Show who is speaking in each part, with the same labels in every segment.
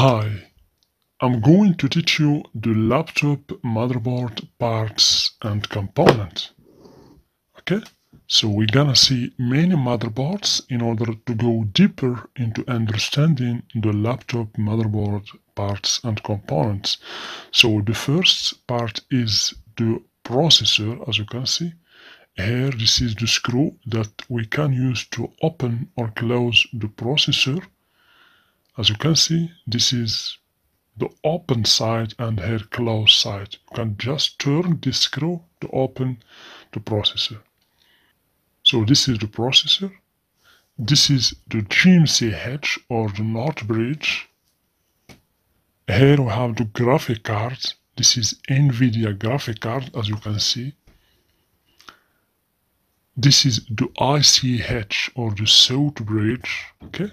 Speaker 1: Hi, I'm going to teach you the laptop motherboard parts and components. Okay, so we're gonna see many motherboards in order to go deeper into understanding the laptop motherboard parts and components. So the first part is the processor, as you can see. Here, this is the screw that we can use to open or close the processor. As you can see, this is the open side and here close side. You can just turn this screw to open the processor. So this is the processor. This is the GMCH or the North Bridge. Here we have the graphic card. This is NVIDIA graphic card as you can see. This is the ICH or the South Bridge. Okay.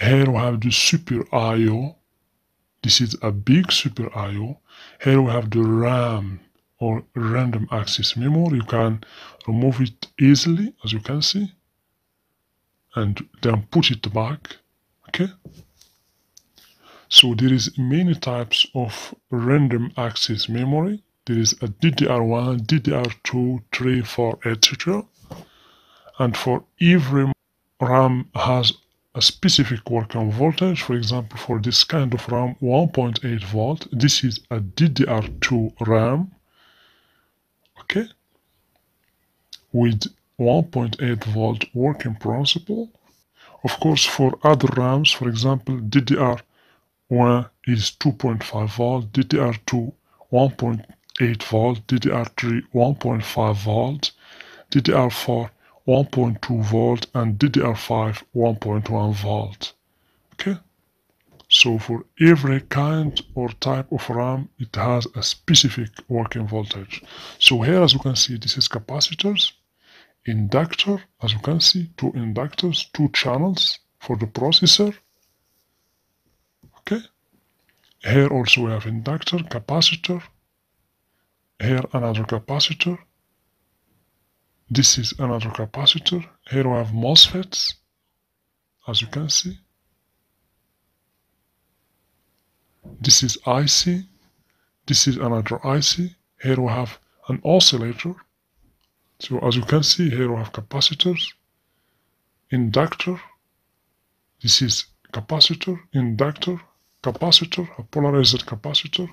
Speaker 1: Here we have the Super I.O. This is a big Super I.O. Here we have the RAM or random access memory. You can remove it easily, as you can see, and then put it back. Okay. So there is many types of random access memory. There is a DDR1, DDR2, 3, 4, etc. And for every RAM has a specific working voltage. For example, for this kind of RAM, 1.8 volt. This is a DDR2 RAM. Okay. With 1.8 volt working principle. Of course, for other RAMs, for example, DDR1 is 2.5 volt, DDR2 1.8 volt, DDR3 1.5 volt, DDR4 1.2 volt and DDR5 1.1 volt. Okay. So for every kind or type of RAM, it has a specific working voltage. So here, as you can see, this is capacitors, inductor, as you can see, two inductors, two channels for the processor. Okay. Here also we have inductor, capacitor. Here another capacitor, this is another capacitor. Here we have MOSFETs, as you can see. This is IC. This is another IC. Here we have an oscillator. So as you can see, here we have capacitors, inductor. This is capacitor, inductor, capacitor, a polarized capacitor,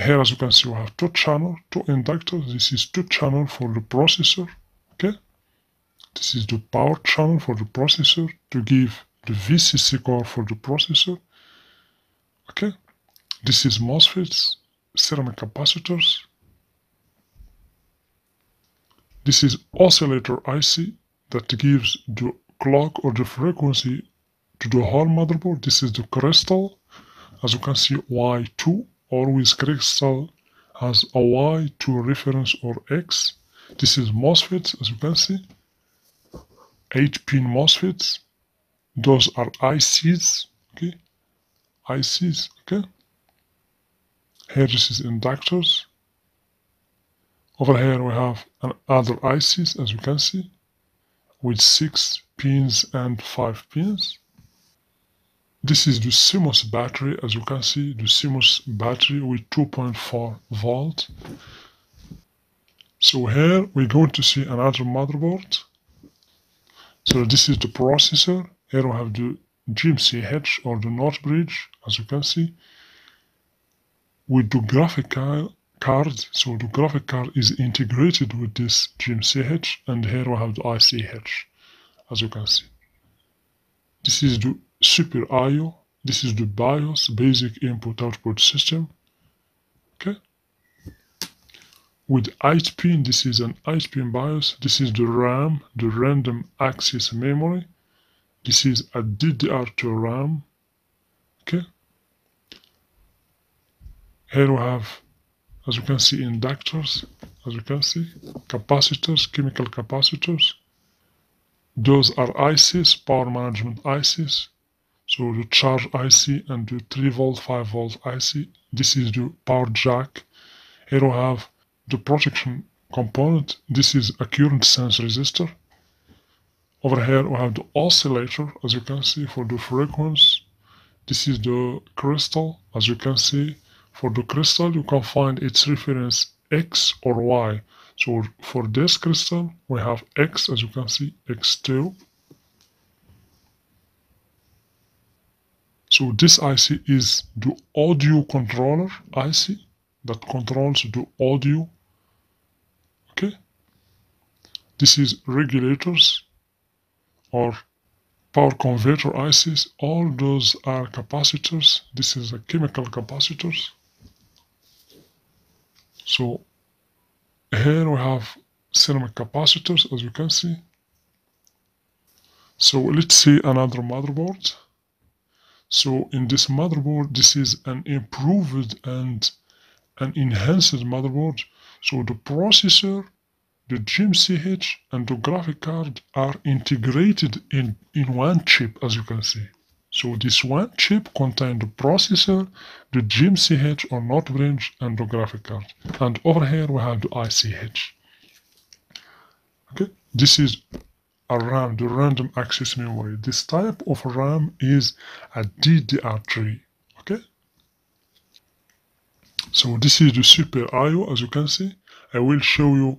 Speaker 1: here as you can see we have two channel, two inductors. This is two channel for the processor. Okay. This is the power channel for the processor to give the VCC core for the processor. Okay. This is MOSFETs, ceramic capacitors. This is oscillator IC that gives the clock or the frequency to the whole motherboard. This is the crystal, as you can see Y2 always crystal has a Y to reference or X. This is MOSFETs, as you can see. 8 pin MOSFETs. Those are ICs, okay? ICs, okay? Here this is inductors. Over here we have other ICs, as you can see, with 6 pins and 5 pins. This is the CMOS battery, as you can see, the CMOS battery with 2.4 volt. So here we're going to see another motherboard. So this is the processor. Here we have the GMCH or the North Bridge, as you can see, with the graphic card. So the graphic card is integrated with this GMCH, and here we have the ICH, as you can see. This is the Super I.O. This is the BIOS, Basic Input Output System. Okay. With 8 pin, this is an 8 pin BIOS. This is the RAM, the random access memory. This is a DDR2 RAM. Okay. Here we have, as you can see, inductors, as you can see, capacitors, chemical capacitors. Those are ICs, power management ICs. So the charge IC and the 3 volt, 5 volt IC. This is the power jack. Here we have the protection component. This is a current sense resistor. Over here we have the oscillator, as you can see, for the frequency. this is the crystal as you can see for the crystal you can find its reference x or y so for this crystal we have x as you can see x2 so this IC is the audio controller IC that controls the audio okay? This is regulators or power converter ICs all those are capacitors. This is a chemical capacitors. So here we have ceramic capacitors as you can see. So let's see another motherboard so in this motherboard this is an improved and an enhanced motherboard so the processor the GMCH and the graphic card are integrated in, in one chip as you can see. So this one chip contains the processor, the GMCH or North Bridge and the graphic card. And over here we have the ICH. Okay, this is a RAM, the random access memory. This type of RAM is a DDR3. Okay. So this is the Super IO as you can see. I will show you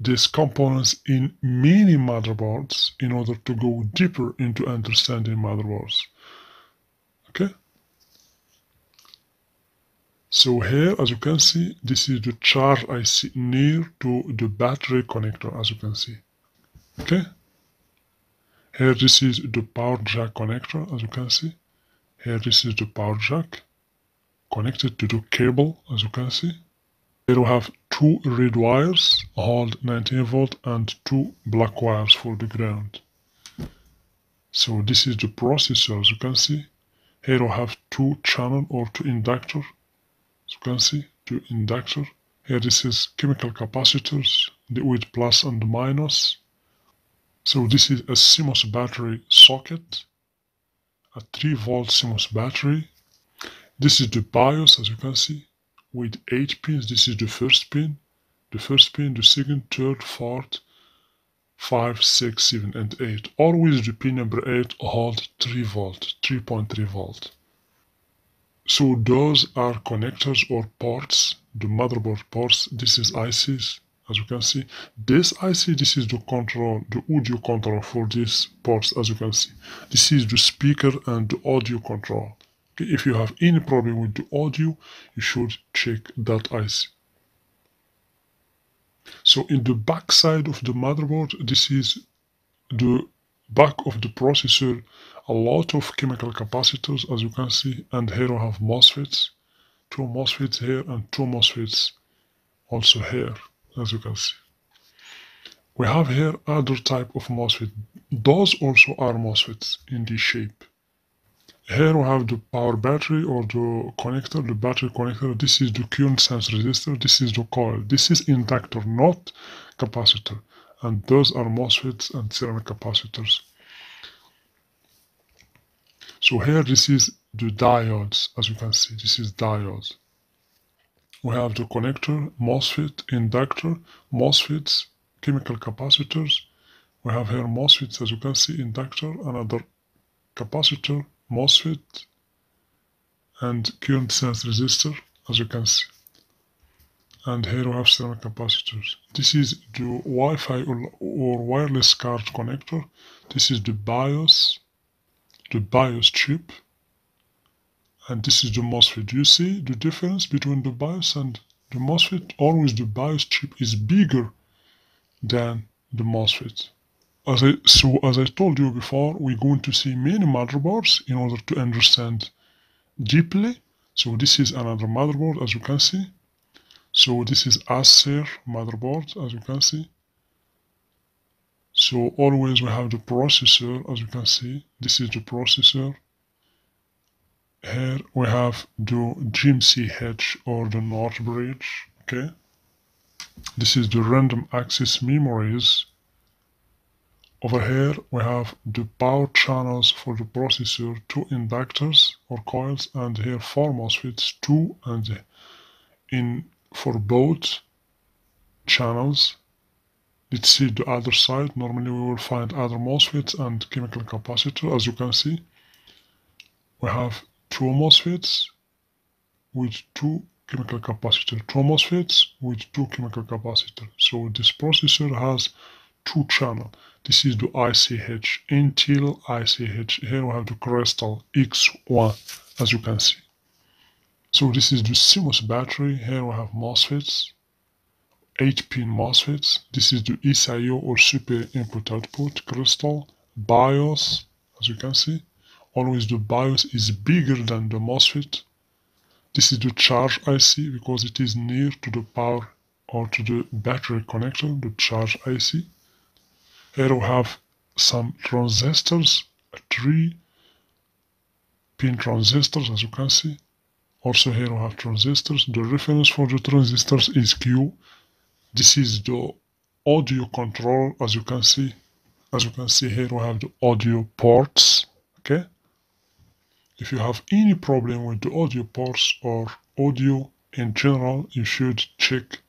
Speaker 1: these components in many motherboards in order to go deeper into understanding motherboards. Okay? So here, as you can see, this is the charge IC near to the battery connector, as you can see. Okay? Here, this is the power jack connector, as you can see. Here, this is the power jack connected to the cable, as you can see. Here we have two red wires, hold 19 volt and two black wires for the ground. So this is the processor as you can see. Here we have two channel or two inductor. As you can see, two inductor. Here this is chemical capacitors with plus and minus. So this is a CMOS battery socket, a 3 volt CMOS battery. This is the BIOS as you can see with 8 pins. This is the first pin, the first pin, the second, third, fourth, 5, 6, 7 and 8. Always the pin number 8 hold 3 volt, 3.3 volt. So those are connectors or ports, the motherboard ports. This is ICs, as you can see. This IC, this is the control, the audio control for these ports, as you can see. This is the speaker and the audio control. Okay, if you have any problem with the audio, you should check that IC. So in the back side of the motherboard, this is the back of the processor, a lot of chemical capacitors as you can see, and here we have MOSFETs, two MOSFETs here and two MOSFETs also here, as you can see. We have here other type of MOSFET. Those also are MOSFETs in this shape. Here we have the power battery or the connector, the battery connector. This is the current sense resistor. This is the coil. This is inductor, not capacitor. And those are MOSFETs and ceramic capacitors. So here this is the diodes, as you can see. This is diodes. We have the connector, MOSFET, inductor, MOSFETs, chemical capacitors. We have here MOSFETs, as you can see, inductor, another capacitor, MOSFET and current sense resistor as you can see. And here we have ceramic capacitors. This is the Wi-Fi or, or wireless card connector. This is the BIOS the BIOS chip and this is the MOSFET you see the difference between the BIOS and the MOSFET always the BIOS chip is bigger than the MOSFET as I, so as I told you before, we're going to see many motherboards in order to understand deeply. So this is another motherboard as you can see. So this is Acer motherboard as you can see. So always we have the processor as you can see. This is the processor. Here we have the GMCH or the North Bridge. Okay. This is the random access memories over here we have the power channels for the processor, two inductors or coils, and here four MOSFETs, two and in for both channels. Let's see the other side. Normally we will find other MOSFETs and chemical capacitor as you can see. We have two MOSFETs with two chemical capacitor, two MOSFETs with two chemical capacitor. So this processor has two channel. This is the ICH, Intel ICH. Here we have the Crystal X1, as you can see. So this is the CMOS battery. Here we have MOSFETs, 8 pin MOSFETs. This is the SIO or super input output crystal. BIOS, as you can see. Always the BIOS is bigger than the MOSFET. This is the charge IC because it is near to the power or to the battery connector, the charge IC. Here we have some transistors, three pin transistors as you can see. Also here we have transistors. The reference for the transistors is Q. This is the audio control as you can see. As you can see here we have the audio ports. Okay. If you have any problem with the audio ports or audio in general, you should check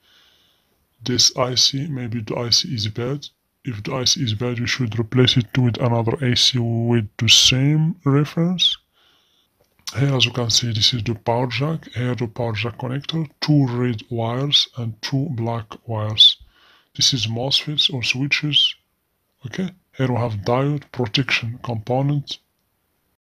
Speaker 1: this IC. Maybe the IC is bad. If the IC is bad, you should replace it with another IC with the same reference. Here as you can see, this is the power jack. Here the power jack connector, two red wires and two black wires. This is MOSFETs or switches. Okay. Here we have diode protection component